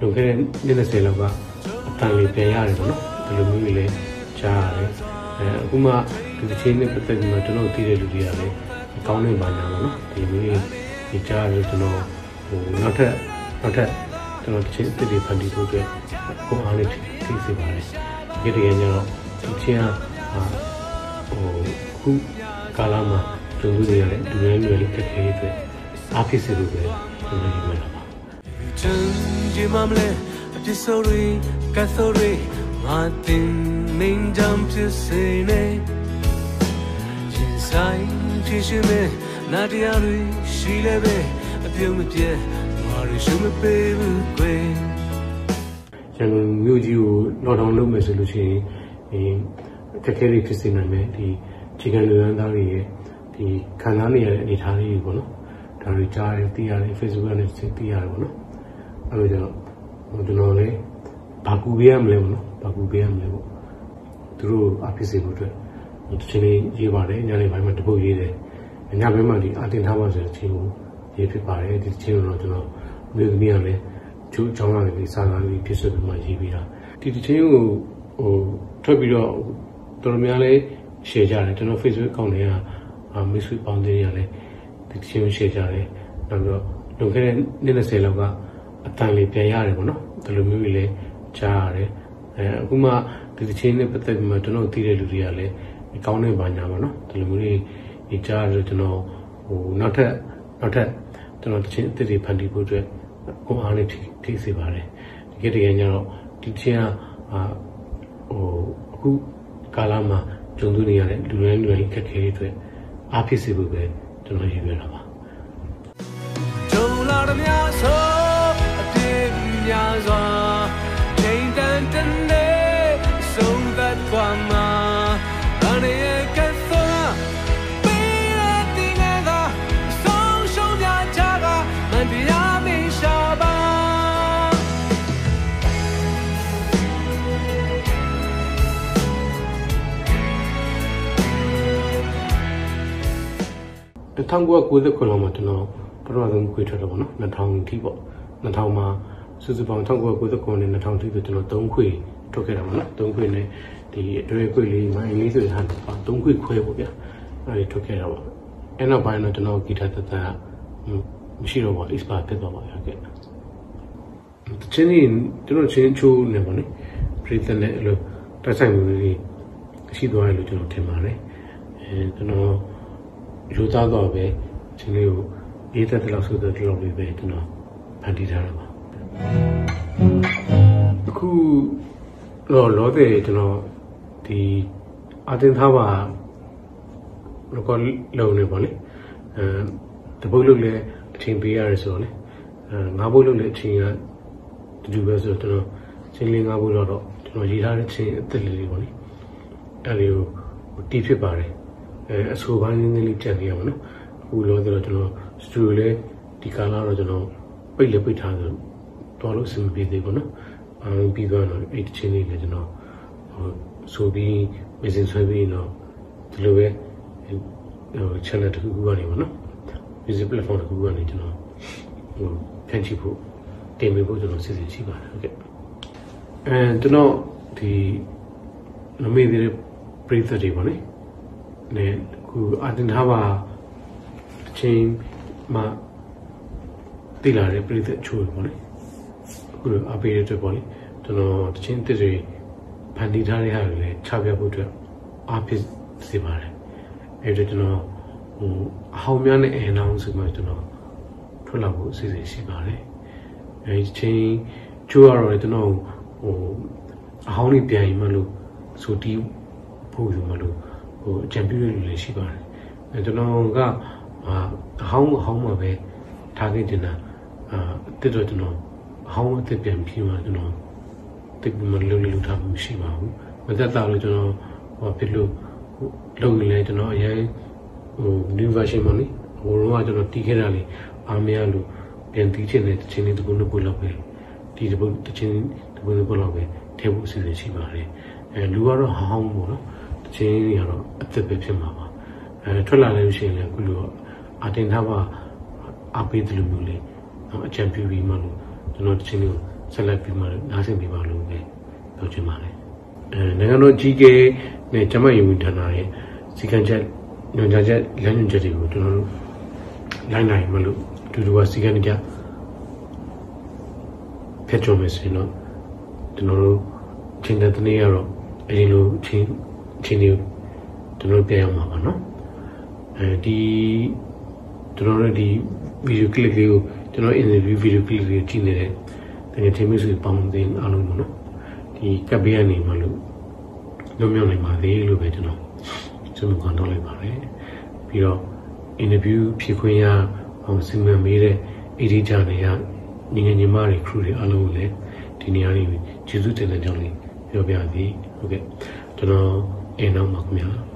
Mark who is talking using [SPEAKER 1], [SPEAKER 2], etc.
[SPEAKER 1] လွန်ခဲ့တဲ့နှစ်20လောက်ကအတန်လေးပြန်ရတယ်ပေါ့နော်ဒီလိုမျိုးကြီးလည်းကြားရတယ်အဲအခုမှဒီတစ်ချိန်နဲ့ပတ်သက်ပြီးမှကျွန်တော်သိတဲ့လူတွေကလည်းအကောင်းနေပါညာပေါ့နော်ဒီမျိုးကြီးဒီကြားရကျွန်တော်ဟိုနောက်ထပ်နောက်ထပ်ကျွန်တော်တစ်ချိန်အစ်တွေဖန်တီးဖို့အတွက်ကိုအားလေးထိစေပါတယ်ဒီတကယ်ကျတော့ဒီချင်းကဟိုအခုကာလမှာကျွန်တော်တို့ရတယ်လူတွေလည်းတက်ခဲအတွက်အားဖြစ်စေလို့ပဲ လူတွေတွေ့တာပါချမ်းကြီးမမ
[SPEAKER 2] လဲအပြစ်ဆိုရီကတ်ဆိုရီငါတင်နေကြံဖြစ်စေနေရင်ဆိုင်ဖြစ်ရှင်မဲနာတရားတွေရှိလဲပဲအပြုံးမပြဲငါတွေရှုံးမပေးဘူးကွယ်
[SPEAKER 1] ရန်ကုန်မြို့ကြီးကိုတော့တောင်လုပ်မယ်ဆိုလို့ရှိရင်ဒီတကယ်လေးဖြစ်စေနိုင်မယ်ဒီခြေခံလူရန်သားတွေရဲ့ဒီခံစားနေရတဲ့အနေအထားလေးတွေပေါ့နော် ဒါတွေကြားရတယ်သိရတယ် Facebook ကနေသိရတယ်ပေါ့နော်အဲလိုကြတော့ဟိုကျွန်တော်လည်းဘာကူပေးရမလဲပေါ့နော်ဘာကူပေးရမလဲပေါ့သူတို့အဖြစ်စေဖို့အတွက်ဒီတစ်ချိန်လေးရေးပါတယ်ညနေပိုင်းမှာတပုတ်ရေးတယ်ညဘက်မှာဒီအတင်ထားပါဆိုတဲ့အချိန်ကိုရေးဖြစ်ပါတယ်ဒီတစ်ချိန်တော့ကျွန်တော်မြို့သမီးကလည်းကျိုးအကြောင်းအရာတွေစာသားတွေဖြစ်ဆက်ပြီးမှရေးပြီးတာဒီတစ်ချင်းကိုဟိုထွက်ပြီးတော့တော်တော်များလေး share ကြတယ်ကျွန်တော် Facebook account တွေကအာ miss ပေါင်းသေးရတယ်ဒီတ စ်ချင်းကို share ကြတယ်နောက်ပြီးတော့လွန်ခဲ့တဲ့နှစ်20လောက်ကအတန်လေးပြန်ရတယ်ပေါ့နော်ဒီလိုမျိုးကြီးလည်းကြားရတယ်အဲအခုမှဒီတစ်ချင်းနဲ့ပတ်သက်ပြီးမှကျွန်တော်သိတဲ့လူတွေကလည်းအကောင်းနေပါညာပေါ့နော်ဒီလိုမျိုးကြီးဒီကြားရတော့ကျွန်တော်ဟိုနောက်ထပ်နောက်ထပ်ကျွန်တော်တစ်ချင်းအစ်တွေဖန်တီးဖို့အတွက်ကိုအားလေးထိထိစေပါတယ်တကယ်တကယ်ကျတော့ဒီချင်းကအာဟိုအခုကာလမှာကြုံတွေ့နေရတဲ့လူတွေလူတွေခက်ခဲတွေအတွက်အားဖြစ်စေဖို့ပဲ ကျွန်တော်ရည်ရွယ်တာပါ
[SPEAKER 2] ကြုံလာတဲ့များဆိုအပြည့်များစွာချိန်တန်တန်နဲ့ဆုံးသက်သွား
[SPEAKER 1] 1990ခုလောက်မှာကျွန်တော်ပထမဆုံးခွေထွက်တော့ဗောနော်2000ထိပေါ့2000မှာစုစုပေါင်း1990ခုနဲ့2000ထိဆိုကျွန်တော်3ခွေထွက်ခဲ့တာဗောနော်3ခွေနဲ့ဒီအတွဲခွေလေးမှာအင်္ဂလိပ်ဆိုရင်ဟာ3ခွေခွဲပေါ့ဗျာအဲ့ဒီထွက်ခဲ့တာဗောအဲ့နောက်ပိုင်းတော့ကျွန်တော်ဂီတာတက်တာမရှိတော့ပါ expert ဖြစ်သွားပါပြီဟုတ်ကဲ့တချင်းကြီးကျွန်တော်ချင်းချိုးနေပါလေပရိသတ်နဲ့အဲ့လိုတက်ဆိုင်မှုလေးရှိသွားတယ်လို့ကျွန်တော်ထင်ပါတယ်အဲကျွန်တော် ရိုးသားတော့ပဲဒီလေးကိုအေးသက်တဲ့လောက်ဆိုတဲ့လောက်လေးပဲကျွန်တော်ဖန်တီးထားတာပါအခုတော့လောတဲ့ကျွန်တော်ဒီအတင်သားပါလောကလုံနေပါလေအဲတပုတ်လုံးလည်းအချိန်ပေးရတယ်ဆိုတော့လေအဲငါးပုတ်လုံးလည်းအချိန်ကတူတူပဲဆိုတော့ကျွန်တော်ချိန်လေးငါးပုတ်တော့ကျွန်တော်ရေးထားတဲ့ချိန်အသက်လေးလေးပေါ့လေအဲ့ဒီကိုတီးဖြစ်ပါတယ် အဲအဆိုပိုင်းနည်းနည်းလေးကြံနေရမှာနော်အခုလောဆိုတော့ကျွန်တော်စတူဒီယိုလေးဒီကာလာတော့ကျွန်တော်ပိတ်လေပိတ်ထားဆိုတော်လို့အဆင်မပြေသေးဘူးနော်အားလုံးပြီးသွားတော့အဲ့ဒီချင်းလေးလည်းကျွန်တော်ဟိုဆိုပြီးမစင်ဆွဲပြီးတော့ဒီလိုပဲဟို channel တစ်ခုခုကနေပါနော် music platform တစ်ခုကနေကျွန်တော်ဟိုဖြန့်ချိဖို့တင်ပေးဖို့ကျွန်တော်စီစဉ်ရှိပါတယ်ဟုတ်ကဲ့အဲကျွန်တော်ဒီနမေသေးတဲ့ပရိသတ်တွေပါလေ နဲ့ခုအာတင်ထားပါအချင်းမှတည်လာတဲ့ပြည်သက်ချိုးပေါ့လေအခုလိုအပေးရတဲ့ပေါ့လေကျွန်တော်တချင်းတစ်တွေဖန်တီးထားတဲ့ဟာတွေလည်းချပြဖို့အတွက်အားဖြစ်စေပါတယ်အဲ့ဒါကျွန်တော်ဟိုအဟောင်းများနဲ့အဲနောင်းဆိုမှကျွန်တော်ထွက်လာဖို့အစီအစဉ်ရှိပါတယ်အဲ့ဒီချင်းချိုးရတော့ကျွန်တော်ဟိုအဟောင်းလေးပြန်ရင်မလို့ဆိုတီးဖို့ဆိုမလို့ ဟိုအကြံပြုရလူတွေရှိပါတယ်အဲကျွန်တော်ကအာအဟောင်းအဟောင်းမှာပဲထားခဲ့တင်တာအာတစ်တော့ကျွန်တော်အဟောင်းအစ်စ်ပြန်ပြီးမှကျွန်တော်တိတ်ပြီးမှလုံလုံထားမှမရှိပါဘူးမသက်တာလို့ကျွန်တော်ဟိုဖြစ်လို့လုံနေလဲကျွန်တော်အရင်ဟို new version မှာနိဟိုတော့ကျွန်တော်တီးခဲ့တာလေအားမရလို့ပြန်တီးချင်တဲ့တစ်ချိန်လေးတစ်ခုနှစ်ခုလောက်ပဲဒီတစ်ပုတ်တစ်ချိန်တစ်ပုတ်တစ်ပုတ်လောက်ပဲထည့်ဖို့အစီအစဉ်ရှိပါတယ်အဲလူကတော့ဟောင်းပေါ့နော် ချင်းတွေကတော့အသက်ပဲဖြစ်မှာပါအဲထွက်လာလို့ရှိရင်လည်းအခုလိုအတင်ထားပါအပေးတယ်လို့မျိုးလေးအကြံပြုပြီးမှလို့ကျွန်တော်တချင်းကိုဆက်လက်ပြီးမှနားဆင်ပေးပါလို့ပဲပြောချင်ပါတယ်အဲနိုင်ငံတော်ကြီးကဲနဲ့ကျမယုံဌာနရဲ့စီကံချက်ညွှန်ကြားချက်လမ်းညွှန်ချက်တွေကိုကျွန်တော်တို့လိုက်နိုင်မလို့တူတူကစီကံကြဖျက်ချော်မယ်ဆိုရင်တော့ကျွန်တော်တို့ချိန်တဲ့တနေ့ကတော့အဲဒီလိုချင်း ချင်းတွေကျွန်တော်ပြန်အောင်ပါပါနော်အဲဒီကျွန်တော်တို့ဒီဗီဒီယိုကလစ်လေးကိုကျွန်တော် interview ဗီဒီယိုကလစ်လေးကြည့်နေတဲ့တကယ်ချင်းမျိုးစုပေါင်းတင်အားလုံးပေါ့နော်ဒီကပ်ပေးကနေမှလို့လွန်မြောက်နိုင်ပါသေးလို့ပဲကျွန်တော်ကျွန်တော်ကတော့လိုက်ပါတယ်ပြီးတော့ interview ဖြစ်ခွင့်ရအောင်စီမံမေးတဲ့ AD ကြနေရညီငယ်ညီမတွေ crew တွေအားလုံးကိုလည်းဒီနေရာလေးကျေးဇူးတင်တဲ့ကြောင်းလေးပြောပြသည်ဟုတ်ကဲ့ကျွန်တော် אינה מגמיהה